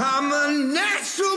I'm a natural